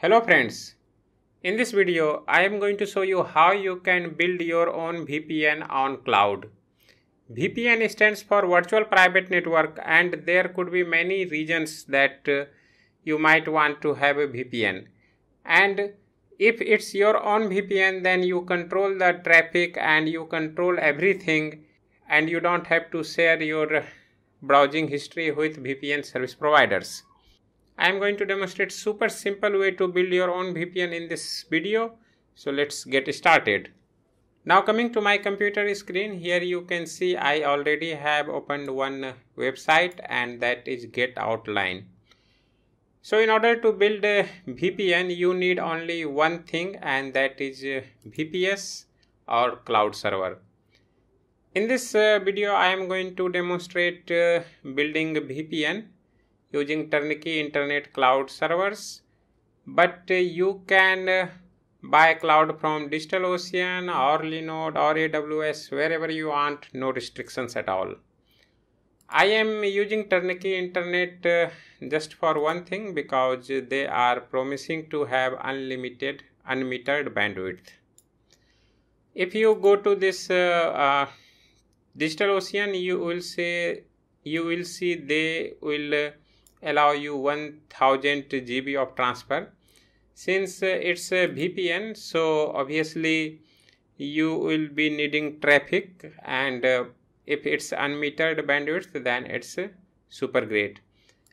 Hello friends, in this video I am going to show you how you can build your own VPN on cloud. VPN stands for Virtual Private Network and there could be many regions that uh, you might want to have a VPN. And if it's your own VPN then you control the traffic and you control everything and you don't have to share your browsing history with VPN service providers. I am going to demonstrate super simple way to build your own VPN in this video. So let's get started. Now coming to my computer screen, here you can see I already have opened one website and that is Get Outline. So in order to build a VPN, you need only one thing and that is VPS or cloud server. In this uh, video, I am going to demonstrate uh, building VPN using turnkey internet cloud servers. But uh, you can uh, buy cloud from DigitalOcean or Linode or AWS wherever you want no restrictions at all. I am using turnkey internet uh, just for one thing because they are promising to have unlimited unmetered bandwidth. If you go to this uh, ocean you will see you will see they will allow you 1000 GB of transfer. Since uh, it's a VPN so obviously you will be needing traffic and uh, if it's unmetered bandwidth then it's uh, super great.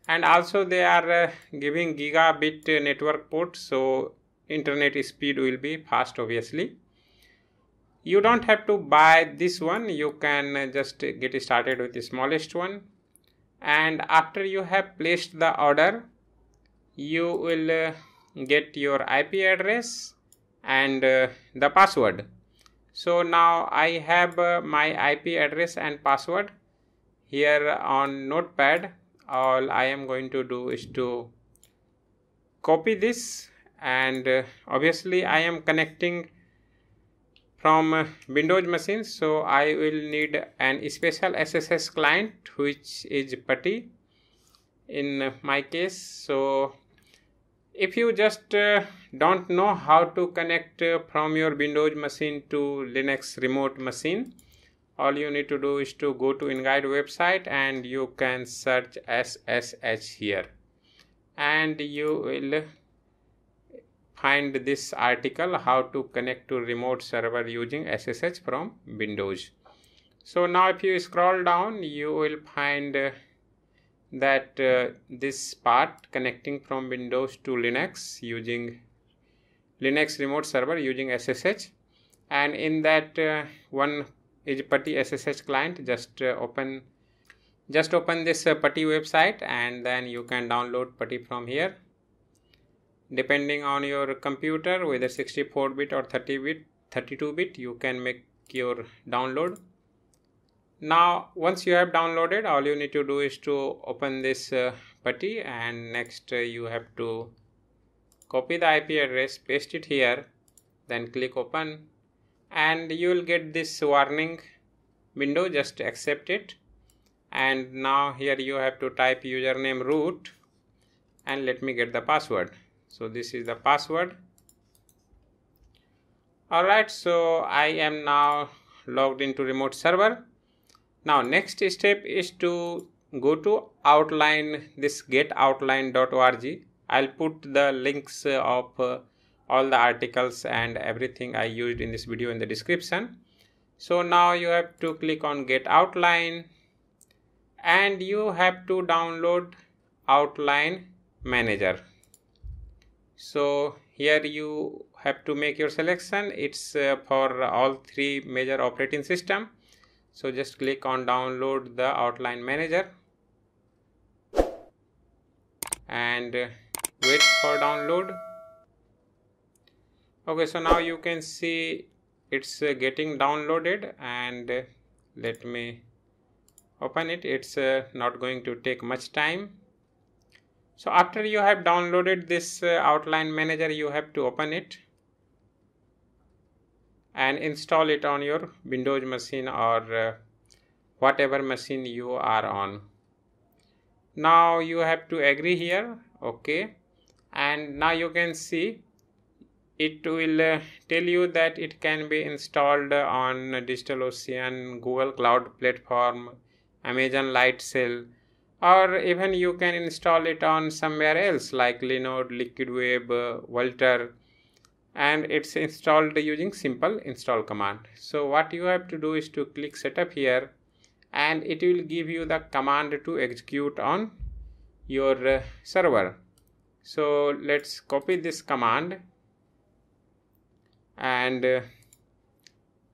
And also they are uh, giving gigabit network port so internet speed will be fast obviously you don't have to buy this one. You can uh, just get started with the smallest one. And after you have placed the order you will uh, get your IP address and uh, the password. So now I have my IP address and password here on notepad. All I am going to do is to copy this and obviously I am connecting from uh, Windows machines so I will need an special SSH client which is PuTTY in my case. So if you just uh, don't know how to connect uh, from your Windows machine to Linux remote machine all you need to do is to go to InGuide website and you can search SSH here. And you will find this article how to connect to remote server using SSH from Windows. So now if you scroll down you will find uh, that uh, this part connecting from Windows to Linux using Linux remote server using SSH and in that uh, one is PuTTY SSH client just uh, open just open this uh, PuTTY website and then you can download PuTTY from here depending on your computer whether 64 bit or 30 bit 32 bit you can make your download. Now once you have downloaded all you need to do is to open this uh, PuTTY and next uh, you have to copy the IP address paste it here then click open and you will get this warning window. Just accept it. And now here you have to type username root and let me get the password so this is the password. Alright so I am now logged into remote server. Now next step is to go to outline this getoutline.org I'll put the links of uh, all the articles and everything I used in this video in the description. So now you have to click on get outline and you have to download outline manager so here you have to make your selection. It's uh, for all three major operating system. So just click on download the outline manager. And uh, wait for download. Okay so now you can see it's uh, getting downloaded and uh, let me open it. It's uh, not going to take much time so after you have downloaded this uh, outline manager you have to open it and install it on your windows machine or uh, whatever machine you are on. Now you have to agree here okay? And now you can see it will uh, tell you that it can be installed on DigitalOcean, Google Cloud Platform, Amazon Lightsail, or even you can install it on somewhere else like Linode, LiquidWeb, uh, Vultr, and it's installed using simple install command. So what you have to do is to click setup here and it will give you the command to execute on your uh, server. So let's copy this command and uh,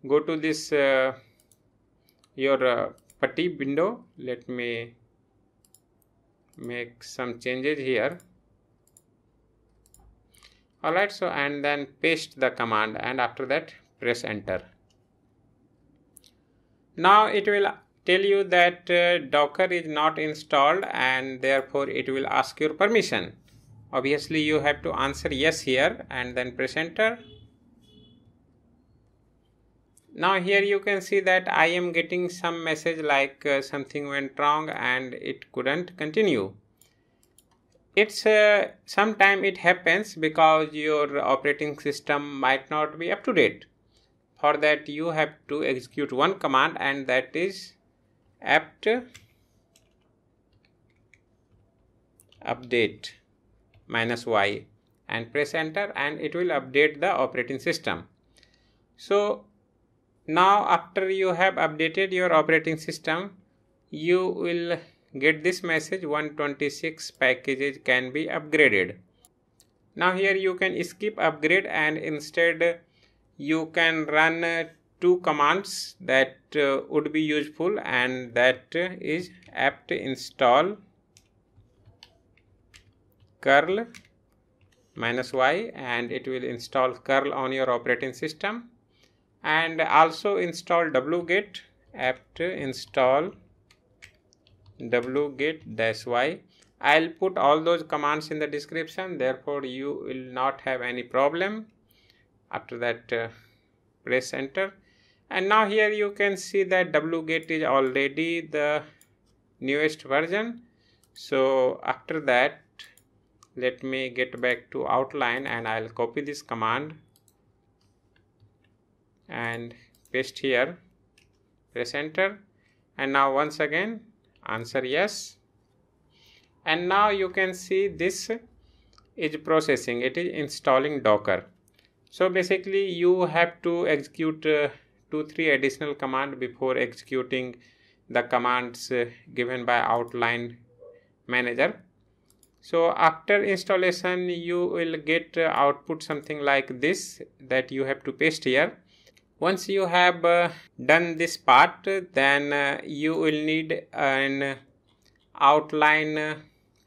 go to this uh, your uh, putty window let me make some changes here. Alright so and then paste the command and after that press enter. Now it will tell you that uh, docker is not installed and therefore it will ask your permission. Obviously you have to answer yes here and then press enter now here you can see that I am getting some message like uh, something went wrong and it couldn't continue. It's uh, sometime it happens because your operating system might not be up to date. For that you have to execute one command and that is apt update minus y and press enter and it will update the operating system. So now after you have updated your operating system you will get this message 126 packages can be upgraded. Now here you can skip upgrade and instead you can run two commands that uh, would be useful and that is apt install curl minus y and it will install curl on your operating system and also install wget apt install wget dash y i'll put all those commands in the description therefore you will not have any problem. After that uh, press enter. And now here you can see that wget is already the newest version. So after that let me get back to outline and i'll copy this command and paste here. Press enter. And now once again answer yes. And now you can see this is processing. It is installing docker. So basically you have to execute uh, two three additional command before executing the commands uh, given by outline manager. So after installation you will get uh, output something like this that you have to paste here once you have uh, done this part then uh, you will need an outline uh,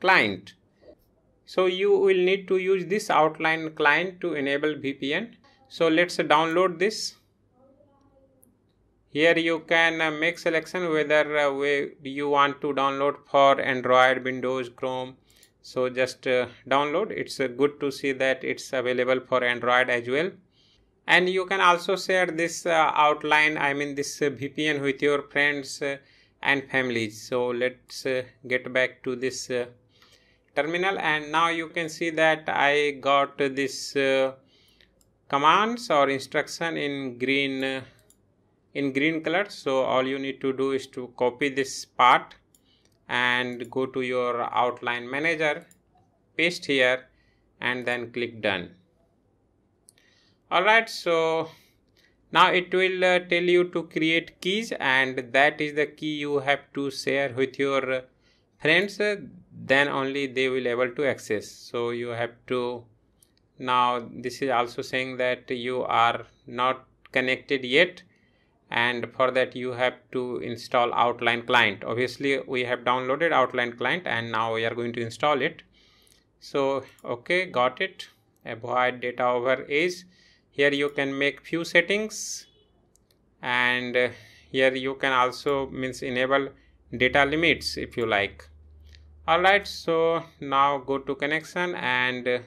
client. So you will need to use this outline client to enable VPN so let's download this. Here you can make selection whether you want to download for Android Windows Chrome. So just download. It's good to see that it's available for Android as well and you can also share this uh, outline i mean this uh, vpn with your friends uh, and families. So let's get back to this terminal. And now you can see that i got this commands or instruction in green in green color. So all you need to do is to copy this part and go to your outline manager paste here and then click done alright so now it will uh, tell you to create keys and that is the key you have to share with your friends. Then only they will able to access. So you have to now this is also saying that you are not connected yet and for that you have to install outline client. Obviously we have downloaded outline client and now we are going to install it. So okay got it. Avoid data over age here you can make few settings and uh, here you can also means enable data limits if you like. Alright so now go to connection and uh,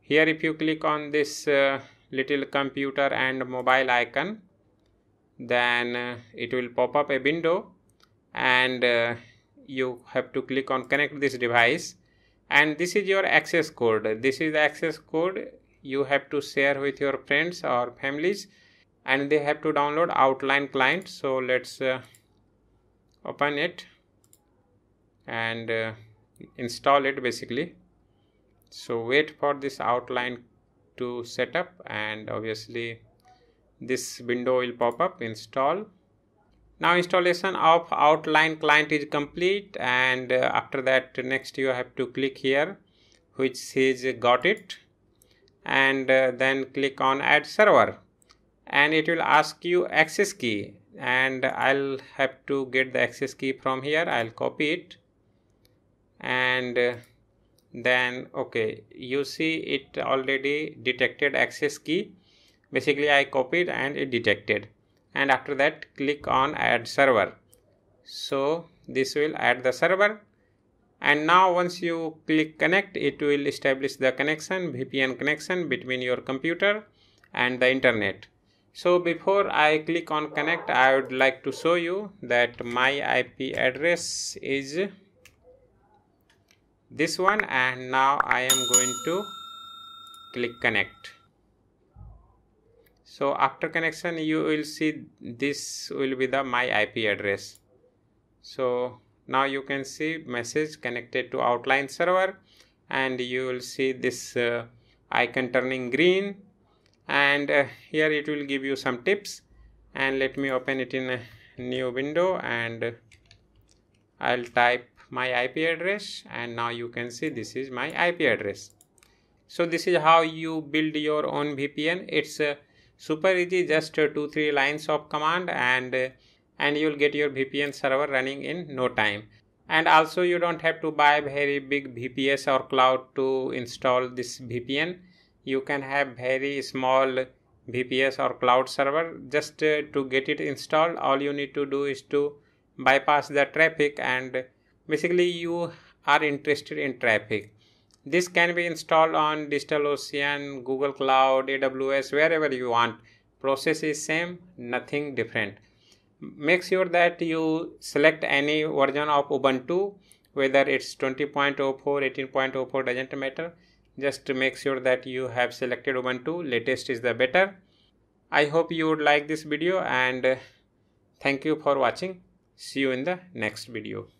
here if you click on this uh, little computer and mobile icon then uh, it will pop up a window and uh, you have to click on connect this device. And this is your access code. This is the access code you have to share with your friends or families and they have to download outline client. So let's uh, open it and uh, install it basically. So wait for this outline to set up and obviously this window will pop up install. Now installation of outline client is complete and uh, after that next you have to click here which says got it and uh, then click on add server. And it will ask you access key. And I'll have to get the access key from here. I'll copy it. And uh, then okay you see it already detected access key. Basically I copied and it detected. And after that click on add server. So this will add the server and now once you click connect it will establish the connection VPN connection between your computer and the internet. So before I click on connect I would like to show you that my IP address is this one and now I am going to click connect. So after connection you will see this will be the my IP address. So now you can see message connected to outline server and you will see this uh, icon turning green and uh, here it will give you some tips and let me open it in a new window and I'll type my IP address and now you can see this is my IP address. So this is how you build your own VPN. It's uh, super easy just uh, two three lines of command and uh, and you'll get your VPN server running in no time. And also you don't have to buy very big VPS or cloud to install this VPN. You can have very small VPS or cloud server just uh, to get it installed. All you need to do is to bypass the traffic and basically you are interested in traffic this can be installed on DigitalOcean, Google Cloud, AWS, wherever you want. Process is same, nothing different. Make sure that you select any version of Ubuntu, whether it's 20.04, 18.04, doesn't matter. Just make sure that you have selected Ubuntu, latest is the better. I hope you would like this video and thank you for watching. See you in the next video.